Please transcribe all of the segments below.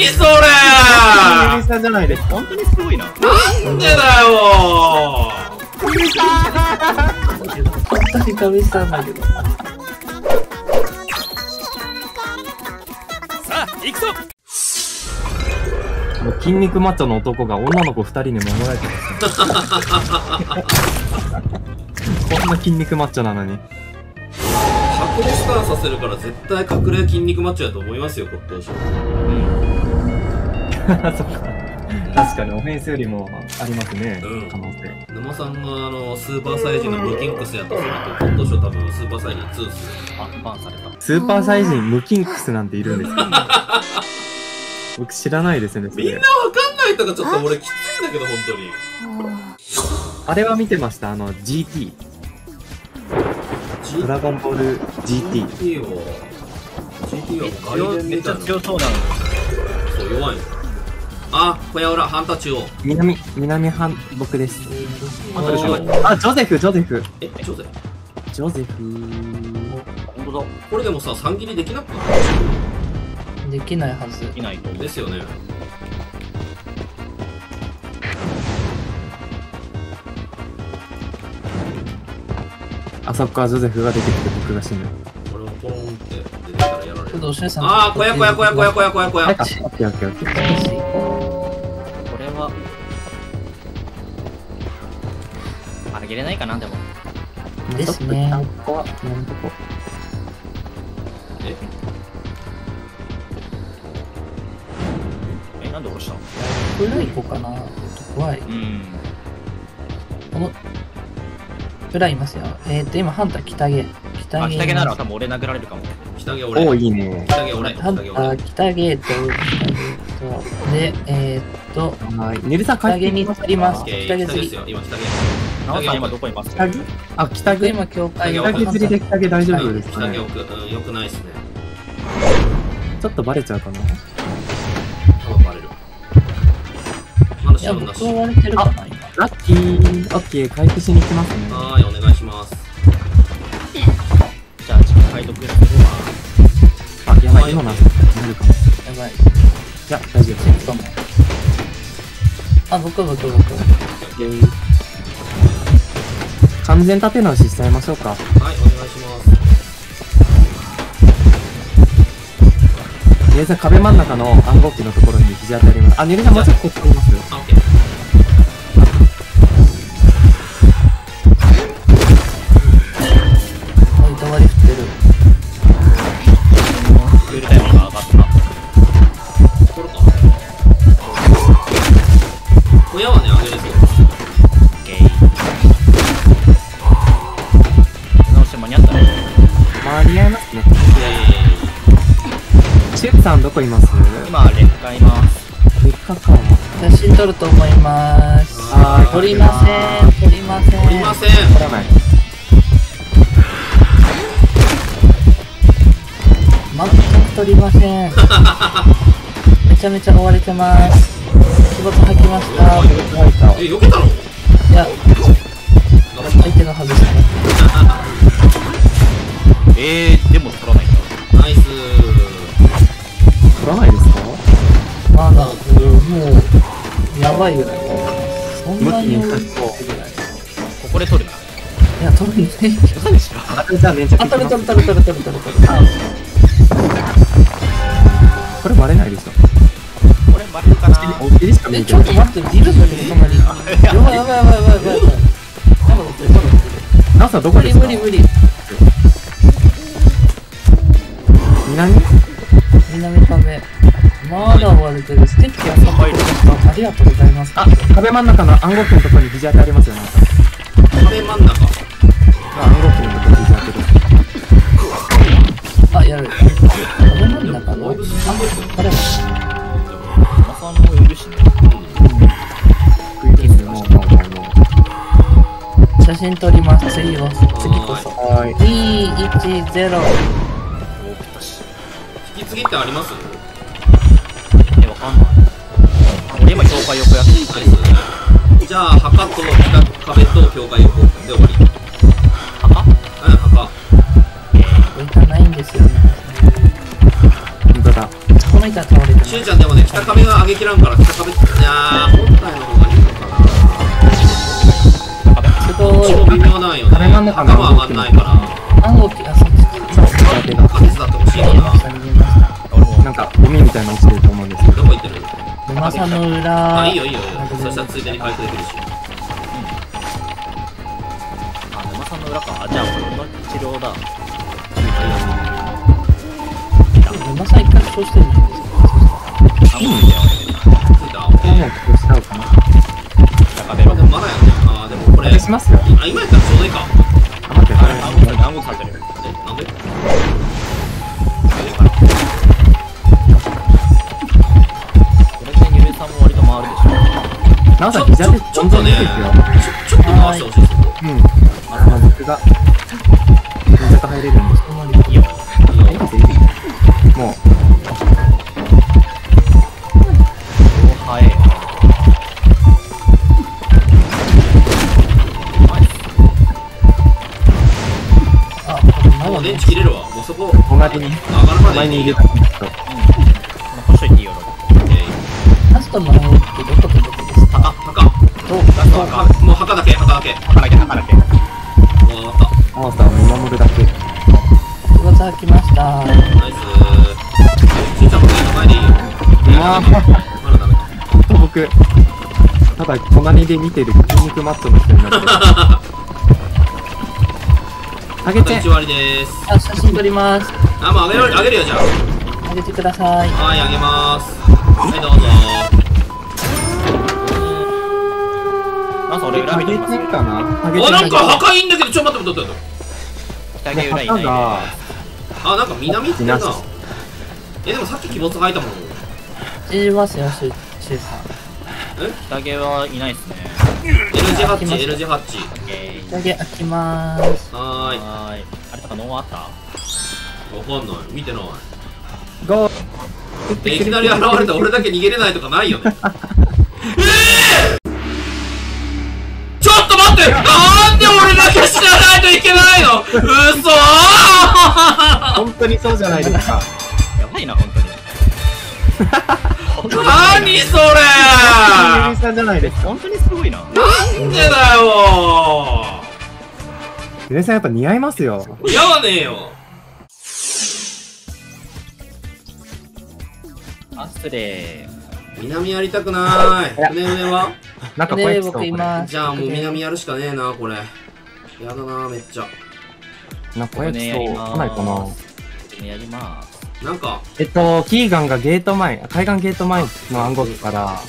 何それ。ゆりさんじゃないですか？本当にすごいな。なんでだよ。本当に神さんだけど。さあ、行くぞ。もう筋肉マッチョの男が女の子二人に守られてますね。こんな筋肉マッチョなのに隠れスターさせるから絶対隠れ筋肉マッチョやと思いますよ骨董賞そっか。確かにオフェンスよりもありますね、うん。可能性。沼さんがあのスーパーサイジのムキンクスやったとすると骨董賞多分スーパーサイジ2っすよ。バンバンされた。スーパーサイジにムキンクスなんているんですか？僕知らないですねみんなわかんないとかちょっと俺きついんだけど本当に。あれは見てました？あの GT ドラゴンボール GT GT は GT は強外伝めっちゃ強そうなの。そう弱いの。あ小屋裏ハンター中央。南南半僕です。ハンター中央あジョゼフジョゼフ。えジョゼジョゼフ。本当だ。これでもさ3切りできなくない？できないはず。できないと思う。ですよねあそっかジョゼフが出てきて僕が死ぬこれをポロンって出てきたらや。ああ小屋小屋小屋小屋小屋小屋小屋はいかオッケーオッケーオッケーこれは。あげれないかな、でも。ですね。ここは今のとこえ？え、なんで下ろしたの？古い子かなちょっと怖い。うん。裏いますよ。えっ、ー、と、今、ハンター北毛。北あ、毛。北毛なら多分俺殴られるかも。下着俺。おおいいね。下着俺。ハンター北毛と、北毛と、で、えっ、ー、と、はい。ねるさん帰北毛にってきました釣ります。北毛釣り。下着ですよ。今下着なおさん今どこいます？北毛？あ北毛。今、境界を北北毛釣りで北毛大丈夫ですか？ね下着置くうんよくないっすね。ちょっとバレちゃうかな。多分バレるまだいや、白なし僕は割れてるかな、今。ラッキー。オッケー。回復しに行きますねあ、ちょっと解読するわ。あやばい今のはなるかもやばい。いや大丈夫シフトも。あ、僕、僕、僕。完全立て直ししちゃいましょうかはいお願いしますねるさん壁真ん中の暗号機のところに肘当たりますあねるさんもうちょっとこっち来ますよあオ写真撮ると思います。はーい撮りません。撮りません。ー、取りません取らない全く撮りません。めちゃめちゃ追われてます。仕事吐きました。いえ避けたの？や、相手が外した。えー、でも取らないんだ。ナイス取らないですか？まだ、もう、やばいぐらい。そんなに追いついて。ない。ここで取るな。いや、取るね。何でしょあじゃあ粘着あ、取る取る取る取る取る取る取る。これバレないでしょこれバレるかなえ、ちょっと待って、いるんだけど、隣に。やばいやばいやばいやばいやばい。まだ追って。る、まだ追って。る。ナオさんどこですか無理無理無理。南。まだ追われてる。ステッキやったですかありがとうございます。あ壁真ん中の暗号機のところに肘当てありますよね壁真ん中暗号機のところに肘当てるあ、やる。壁真ん中のだいぶ進んでるけどあれ？も。マさんもい写真撮ります。次は、次こそ。うはーい2、1、0。おぴったし。引き継ぎってあります？界横やってる。ナイスじゃあ墓と北壁と境界横で終わり墓？うん墓？置いたないんですよね。本当だこのはい、じゃあ倒れて。しゅうちゃんでもね、北壁が上げきらんから、北壁、いやー、本体の方がいいのかな。すごい。超微妙なんよね。壁真ん中の頭上がんないから。暗号機、あ、そっちか。苦手が手伝ってほしいかな。なんかゴミみたいなの落ちてると思うんですけどどこ行ってる沼さんの裏。あ、いいよいいよ。いいよ。そしたらついでに回復できるし。あ沼さんの裏か。あじゃあ俺の治療だ。沼さん一回そうしてるんですよ。あもういいよついたうしちゃおうかな高めろでもまだやね。あー、でもこれ。私しますよあ、今やったらちょうどいいか。あ待ってこれ暗号されて暗号されてるなんかちょ膝でちょっとねちょ、っと回してほしいですよ。うんまあ僕が全く入れるんですいいよいいですいいですもう電だね。池切れるわ。もうそこ、隣に上がるまで前に入れ。たんですけど残しといていいよラストの暗号機どう墓もう墓だけ、墓だけ。吐かなきゃ吐かなきゃもう上がった。あーさん見守るだけ。仕事吐きました。ナイス。しゅうちゃんもね、名前でいいよ。あまだダメか。と僕ただ隣で見てる筋肉マッチョの人になってるあげて1割です。あ、写真撮ります。あ、もうあげる、あげるよ、じゃああげてください。はい、あげます。はい、どうぞなんか俺裏見てますてかなあなんか墓いいんだけど、ちょ、待って待って待って。北毛裏いないねがあ、なんか南行ってるな南。え、でもさっき鬼没吐いたもん。知りますよ、シュシュウさん。北毛はいないっすね L 字ハッチ、L 字ハッチ。開きまーす。ははーいあれとかノンあった？ーい。わかんない。見てない。ゴーえいきなり現れて俺だけ逃げれないとかないよね。えってなんで俺だけ死なないといけないの？嘘！ー本当にそうじゃないですか。やばいな本当に。何それ？ゆりさんじゃないですか。本当にすごいな。なんでだよ？ゆりさんやっぱ似合いますよ。ー嫌はねえよ。あ失礼。南やりたくない。船上は？なんかこで、れ僕います。じゃあもう南やるしかねえなこれ。やだなめっちゃ。なんかこれそうかなりかな。やります。なんか。えっとキーガンがゲート前海岸ゲート前の暗号機から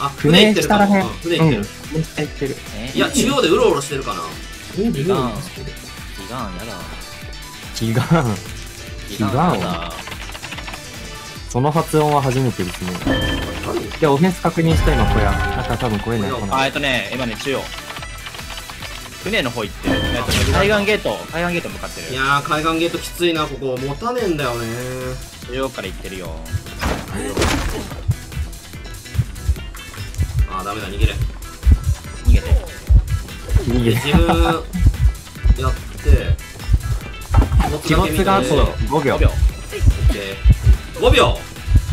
あ船行ってるかも下らへんうん船行ってる、めっちゃ行ってる。えいや中央でうろうろしてるかな。いいでいいでギガン。ギガンやだ。キーガンギガン。その発音は初めてですねでオフェンス確認した今小屋。だから多分これない。かなあえっとね今ね中央。船の方行ってる。えっとね海岸ゲート。海岸ゲート向かってる。いやー海岸ゲートきついなここ。持たねえんだよね。中央から行ってるよ。あーダメだ逃げれ逃げて。逃げで自分やって気持ちがあと5秒。5秒。5秒、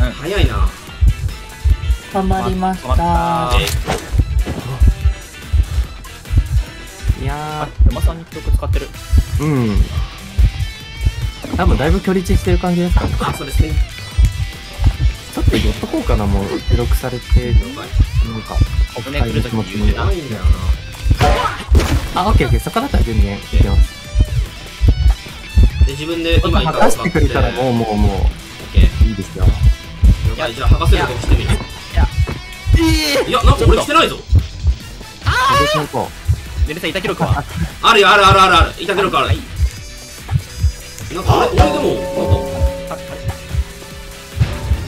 うん。早いなたまりまし止まった。た。いやあ馬さんに曲使ってる。ーうん。多分だいぶ距離値してる感じですかね。あそれせん了ちょっと寄っとこうかなもう記録されて。解なんかお船来る時に言うてな。ないんだよあオッケーオッケー。そこだったら全然いけます。なで自分で今ちょっと剥がしてくれたらもうもうもオッケー。ういいですよ。了解じゃあ剥がせるとこしてみるいやなんか俺来てないぞ。私もこでレさん板記録は。あるよあるあるあるある。いたけるかある。はい。なんか俺俺でもなんか。あ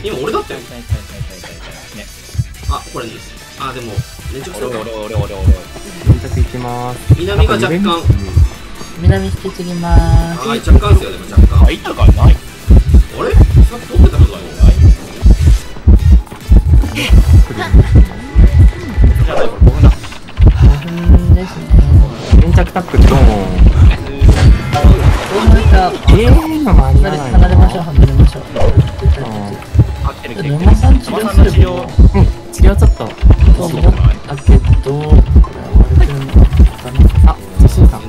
今俺だったよ。あこれあでも連着するか俺俺俺俺俺。連着いきます。南が若干。南引き継ぎまーす。はい若干っすよでも若干。あ板がない。あれ？さっき取ってたことある？よじゃあこれ5分だ5分ですね。連着タックどうなんか、えー、今間に合わない離れましょう、離れましょう。うんてる来てる来てる沼さん治療さんの治療うん、治療ちょっと。と思ったけど、これ割れてるのかなあ、ジシンさん。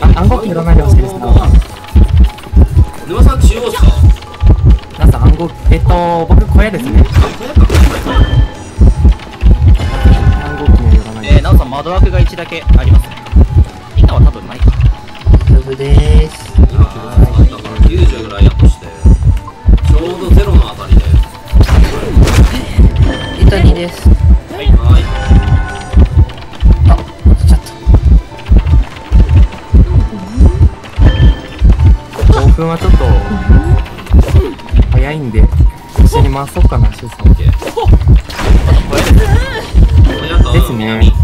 あ、暗号機やらないでほしいですか沼さん中央っすか皆さん暗号、えっと、僕小屋ですね。あこうやった暗号機には寄らないえー、なおさん窓枠が1だけありますねみんなは多分ないか大丈夫です。今だから90ぐらいやとしてちょうどゼロのあたりで板2です。はいあ、落ちちゃった。5分はちょっと、早いんで、一緒に回そうかな、シュウさん。OK これでこれやったですね。南一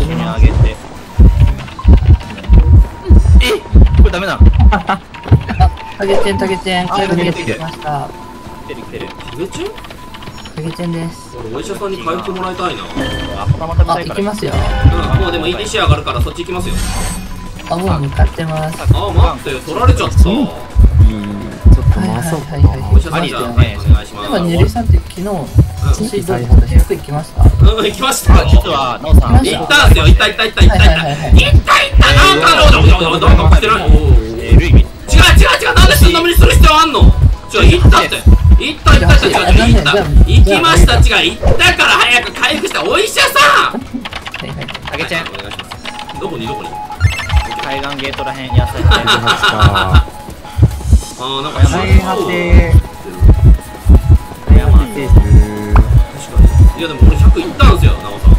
緒に上げてえこれダメなの？タゲチェン、タゲチェン、これが見えてきました。来てる来てる。ヒゲチュン？タゲチェンです。俺お医者さんに回復もらいたいな。あ二股食べあ、たいから。行きますよ。うんもうでも EDC 上がるからそっち行きますよ。あ、もう向かってます。あ待って取られちゃったそう。かはいはいはい。はいお医者さんじゃんはいお願いします。でも、ねりさんって昨日、うん。シード100行きました？はうん行きました。よ実はなおさん。行ったんすよ行った行った行った行った。行った。行った行った。なんかどうどうどうどうどうしてないおーえー、ルイミ違う違う違うなんでそんな無理する必要あんの？違う行ったって。行った行った行った行った。行きました。違う行ったから早く回復したお医者さん。はいはい。タゲチェンはいお願いします。どこにどこに？海岸ゲートらへん野菜。48らか。あーなんか最果て、最果てです。確かにいやでも俺100行った。んですよなおさん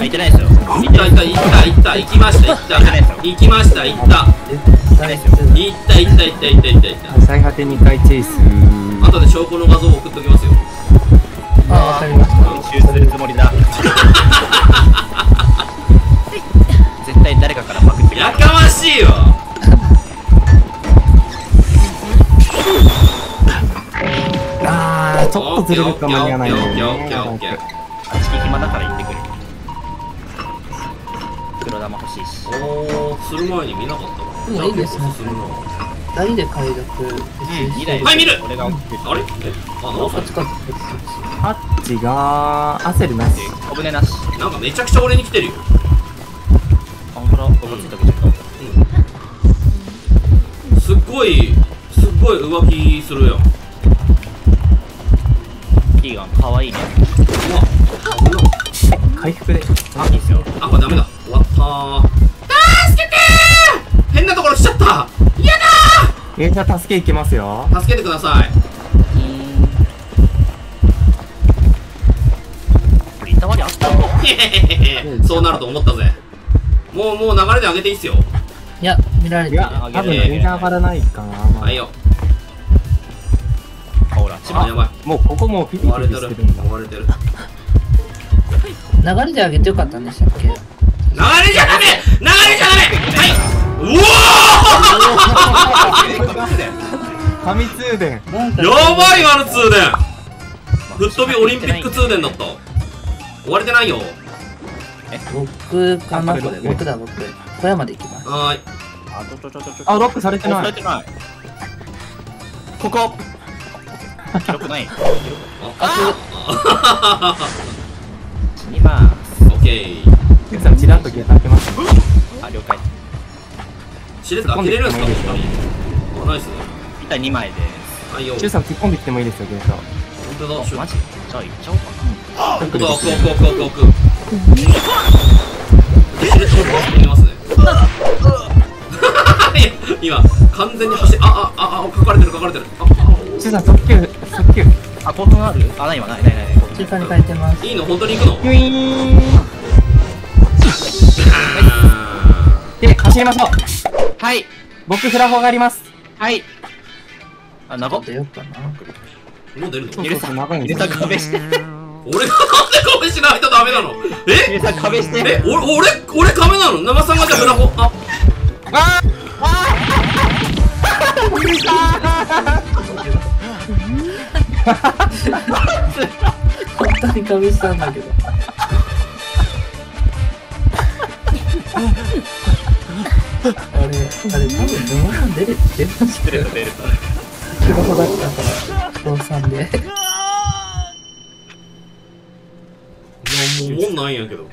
行ってないですよ行った。行った。行った。行った。行きました。行った。行きました。行った。行った。行った。行った。行った。行った。行った。最果て2回チェイス。後で証拠の画像を送っときますよあ、わかりました。練習するつもりだ絶対誰かからパクってやかましいわちょっとずれるか間に合わないよ。あちき暇だから行ってくる黒玉欲しいしおーする前に見なかったわ。でもいいですね。するな2人で解読はい見る。俺があれえあなおさんこっちこっちこっちこハッチが、アセルなし。小舟なしなんかめちゃくちゃ俺に来てるよ。あほんとだここついた。けどすっごいすっごい浮気するよキーガンかわいいねうわ危な回復で。あいいっすよあこれダメだ終わったー助けてー変なところ来ちゃった嫌だーえ、じゃあ助け行きますよ。助けてくださいこれ板割りあったのそうなると思ったぜもうもう流れで上げていいっすよいや、見られてる。多分全然上がらないかな。まあはいよほら千葉あやばいもうここもうピピ追われてるピピしてるんだ。追われてる。流れで上げてよかったんでしたっけ流れじゃダメ！流れじゃダメ！はい。うお 神通電。やばいワル通電。吹っ飛びオリンピック通電だった。追われてないよ。僕かな？僕だ僕。小屋まで行きます。はーいあロックされてない。され。てない。ここ記録ない。あ死にますオッケー。皆さん、ちらっとゲータ開けます。あ了解しれっと開けれるんすか突っ込んできてもいいあナイス。板2枚ですはいよさん突っ込ん。できてもいいですよ、ゲータ。本当だ。マジじゃあ行っちゃおうかな奥奥奥奥奥しれっと飛びますね今完全に走ああああ書かれてる書かれてるあシュウさん、速球、速球。あ興奮ある？あないわないないない。興奮追加に書いてます。あいいの本当に行くのイーン。で、走りましょう。はい。僕、フラフォがあります。はい。あ長っ。出ようかな。もう出るの？そうそうそう、長いん入れですた壁して。俺がなんで壁しないとダメなの。入えれた壁して。え？俺俺俺壁なの？生さんがじゃあフラホあ本当に壁したんだけど。あれ、あれ、多分沼さん出れ、出ましたよ。出る出るが育ったから、父さんで。なんももんないんやけど。